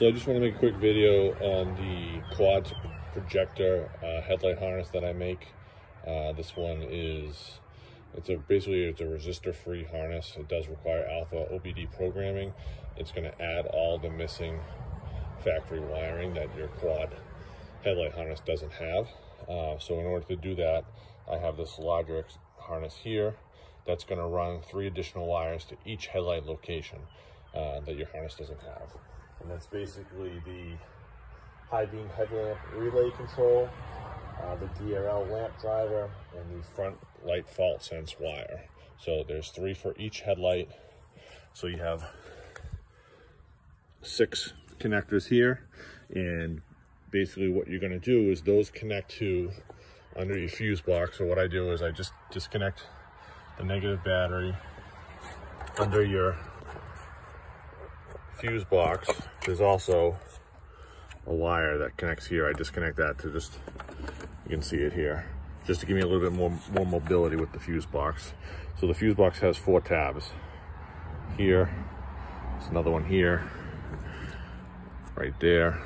So I just want to make a quick video on the quad projector uh, headlight harness that I make. Uh, this one is, it's a basically it's a resistor-free harness. It does require AlfaOBD programming. It's going to add all the missing factory wiring that your quad headlight harness doesn't have. Uh, so in order to do that, I have this larger harness here that's going to run three additional wires to each headlight location uh, that your harness doesn't have. And that's basically the high beam headlamp relay control, uh, the DRL lamp driver, and the front light fault sense wire. So there's three for each headlight. So you have six connectors here. And basically what you're gonna do is those connect to under your fuse box. So what I do is I just disconnect the negative battery under your fuse box, there's also a wire that connects here. I disconnect that to just, you can see it here, just to give me a little bit more, more mobility with the fuse box. So the fuse box has four tabs. Here, there's another one here, right there,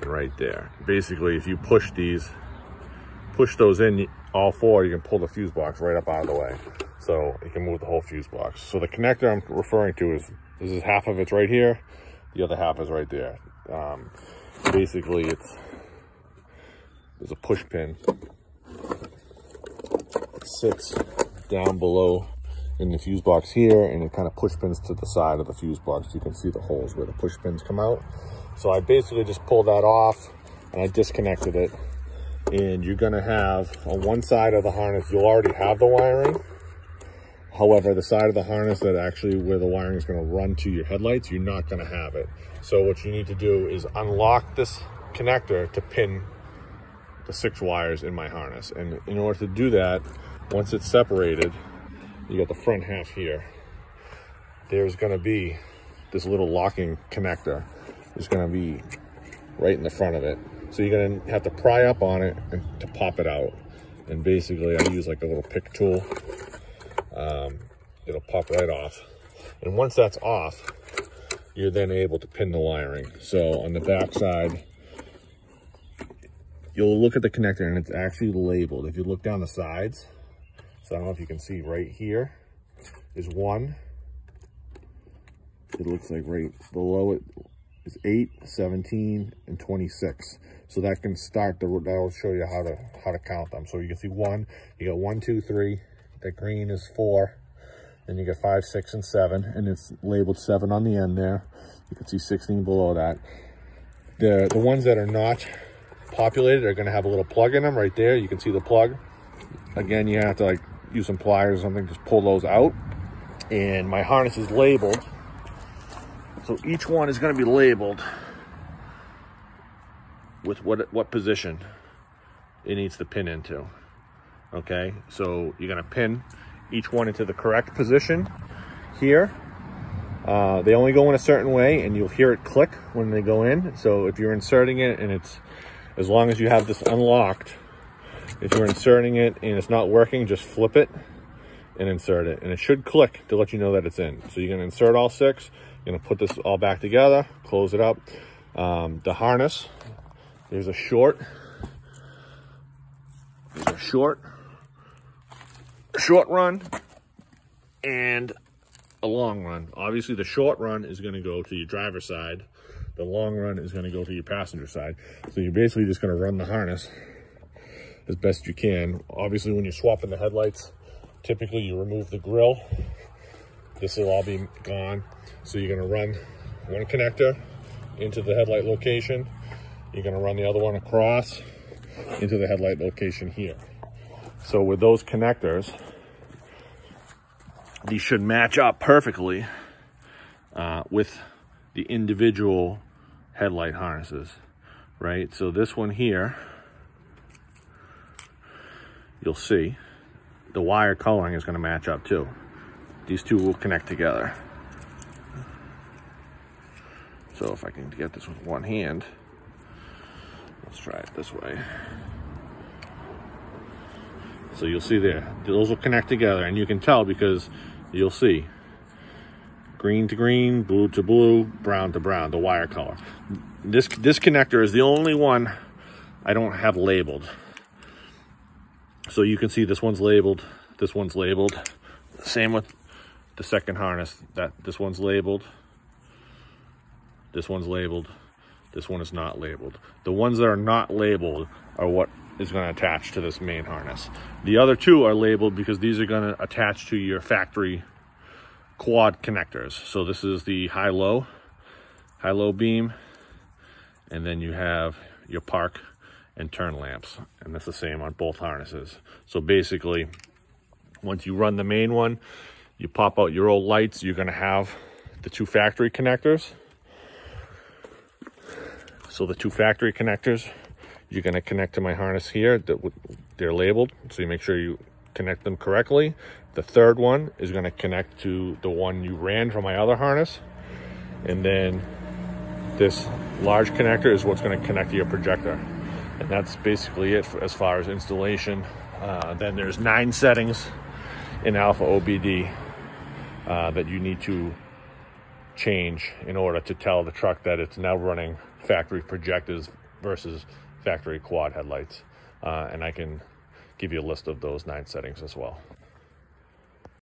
and right there. Basically, if you push these, push those in, all four, you can pull the fuse box right up out of the way. So you can move the whole fuse box. So the connector I'm referring to is this is half of it's right here. The other half is right there. Um, basically, it's there's a push pin. It sits down below in the fuse box here, and it kind of push pins to the side of the fuse box. You can see the holes where the push pins come out. So I basically just pulled that off, and I disconnected it. And you're gonna have on one side of the harness, you'll already have the wiring However, the side of the harness that actually where the wiring is going to run to your headlights, you're not going to have it. So what you need to do is unlock this connector to pin the six wires in my harness. And in order to do that, once it's separated, you got the front half here. There's going to be this little locking connector. It's going to be right in the front of it. So you're to have to pry up on it and to pop it out. And basically I use like a little pick tool um, it'll pop right off. And once that's off, you're then able to pin the wiring. So on the back side, you'll look at the connector and it's actually labeled. If you look down the sides, so I don't know if you can see right here is one. It looks like right below it is 8, 17, and 26. So that can start the, that'll show you how to, how to count them. So you can see one, you got one, two, three, the green is four. Then you get five, six, and seven, and it's labeled seven on the end there. You can see 16 below that. The, the ones that are not populated are gonna have a little plug in them right there. You can see the plug. Again, you have to like use some pliers or something, just pull those out. And my harness is labeled. So each one is gonna be labeled with what, what position it needs to pin into okay? So you're gonna pin each one into the correct position here. Uh, they only go in a certain way and you'll hear it click when they go in. So if you're inserting it and it's, as long as you have this unlocked, if you're inserting it and it's not working, just flip it and insert it. And it should click to let you know that it's in. So you're gonna insert all six, gonna put this all back together, close it up. Um, the harness, there's a short, there's a short short run and a long run. Obviously, the short run is to go to your driver's side. The long run is to go to your passenger side. So you're basically just to run the harness as best you can. Obviously, when you're swapping the headlights, typically you remove the grill. This will all be gone. So you're going to run one connector into the headlight location. You're going to run the other one across into the headlight location here. So with those connectors, these should match up perfectly uh, with the individual headlight harnesses, right? So this one here, you'll see the wire coloring is going to match up too. These two will connect together. So if I can get this with one hand, let's try it this way. So you'll see there, those will connect together and you can tell because you'll see green to green, blue to blue, brown to brown, the wire color. This, this connector is the only one I don't have labeled. So you can see this one's labeled, this one's labeled. Same with the second harness, that this one's labeled, this one's labeled, this one is not labeled. The ones that are not labeled are what is going to attach to this main harness. The other two are labeled because these are going to attach to your factory quad connectors. So this is the high-low, high-low beam, and then you have your park and turn lamps. And that's the same on both harnesses. So basically, once you run the main one, you pop out your old lights, you're gonna have the two factory connectors. So the two factory connectors, you're gonna connect to my harness here. That They're labeled, so you make sure you connect them correctly. The third one is gonna connect to the one you ran from my other harness. And then this large connector is what's gonna connect to your projector. And that's basically it as far as installation. Uh, then there's nine settings in AlfaOBD uh, that you need to change in order to tell the truck that it's now running factory projectors versus factory quad headlights. Uh, and I can give you a list of those nine settings as well.